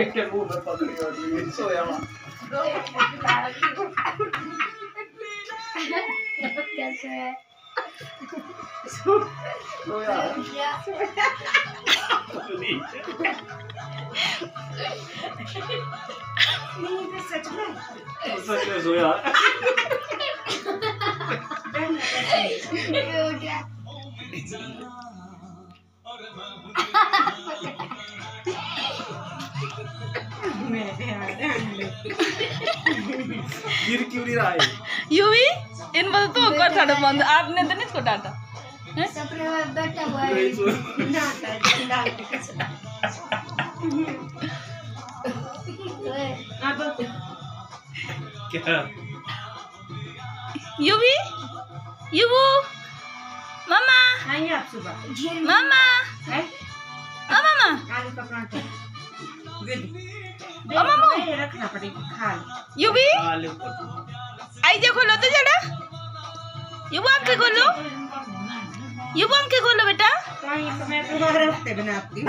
एक के मुँह में पकड़ी हुई सोया हुआ। कैसे है। सोया सच में सच में सोया है। ये हो गया मेरे प्यार गिर क्यों नहीं रहा है? यूवी इन बता तो कर साढ़े बंद। आपने तो नहीं इसको डांटा? सपने में बैठा हुआ है? नहीं सो अब क्या? यूवी यूवू मामा। आइए आप सुबह। मामा। है? ओ मामा। आलू का पराठा गुड ये रखना पड़ेगा खा लो यूवी आई जे खोलो तो जरा युवा खोलो? युवा आँखें खोलो बेटा? तो तो मैं तो बनाती हूँ।